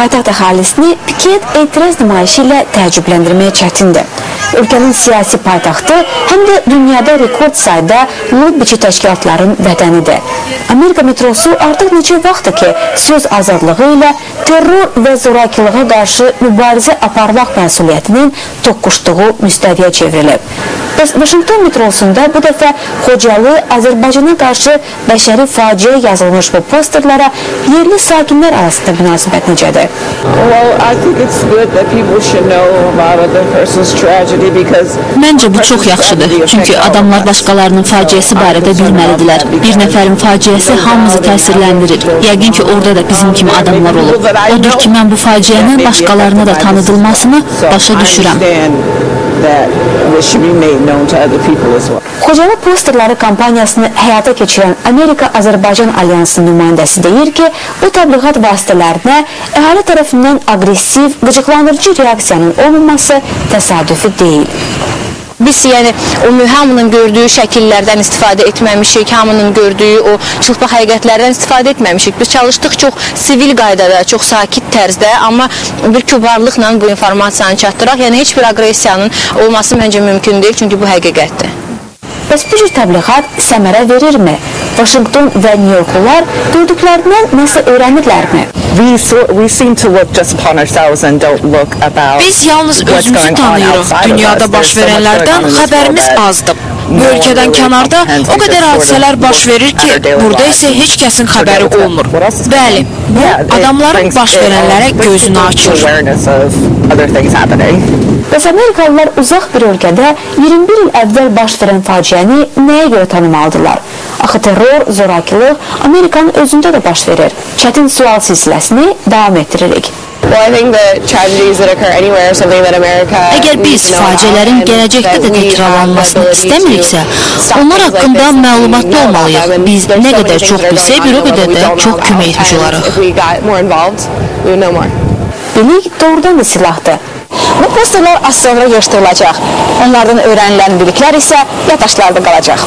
paytaxt əhalisini piket etiraz nümayişi ilə təəccübləndirmək çətindir. Ölkənin siyasi paytaxtı həm də dünyada rekord sayda lobbiçi təşkilatların vətənidir. Amerika metrosu artıq neçə vaxtdır ki, söz azadlığı ilə terror və zorakılığa qarşı mübarizə aparmaq məsuliyyətinin toqquşduğu müstəviyə çevrilib. Bəs Vaşinqton metrosunda bu dəfə Xocalı Azərbaycana qarşı bəşəri faciə yazılmış bu posterlara yerli sakinlər arasında münasibət necədir? Well, I think it's good that people should know about other person's tragedy because Məncə bu çox yaxşıdır. Çünki adamlar başqalarının faciəsi barədə bilməlidirlər. Bir nəfərin faciəsi hamımızı təsirləndirir. Yəqin ki, orada da bizim kimi adamlar olur. Odur ki, mən bu faciənin başqalarına da tanıdılmasını başa düşürəm. Xocalı posterləri kampaniyasını həyata keçirən Amerika-Azərbaycan Alyansının nümayəndəsi deyir ki, bu təbliğat vasitələrinə əhali tərəfindən aqressiv, qıcıqlandırıcı reaksiyanın olmaması təsadüfi deyil. Biz yəni o hamının gördüyü şəkillərdən istifadə etməmişik, hamının gördüyü o çılpaq həqiqətlərdən istifadə etməmişik. Biz çalışdıq çox sivil qaydada, çox sakit tərzdə, amma bir kübarlıqla bu informasiyanı çatdıraq. Yəni heç bir aqressiyanın olması məncə mümkün deyil, çünki bu həqiqətdir. Bəs bu cür təbliğat səmərə verirmi? Vaşinqton və Nyu-Yorklular gördüklərindən nəsə öyrənirlərmi? we so, we seem to look just upon ourselves and don't look about Biz yalnız özümüzü tanıyırıq. Dünyada baş verənlərdən xəbərimiz azdır. Bu ölkədən kənarda o We qədər hadisələr baş verir ki, burada isə heç kəsin xəbəri olmur. Bəli, bu adamların baş verənlərə gözünü açır. Bəs Amerikalılar uzaq bir ölkədə 21 il əvvəl baş verən faciəni nəyə görə tanımalıdırlar? Axı terror, zorakılıq Amerikanın özündə də baş verir. Çətin sual silsiləsini davam etdiririk. Well, I think that tragedies that occur anywhere are something that America Əgər biz faciələrin gələcəkdə də təkrarlanmasını istəmiriksə, onlar haqqında məlumatlı olmalıyıq. Biz nə qədər çox bilsək, bir o qədər də çox kömək etmiş olarıq. Bilik doğrudan da silahdır. Bu posterlər az sonra yığışdırılacaq. Onlardan öyrənilən biliklər isə yaddaşlarda qalacaq.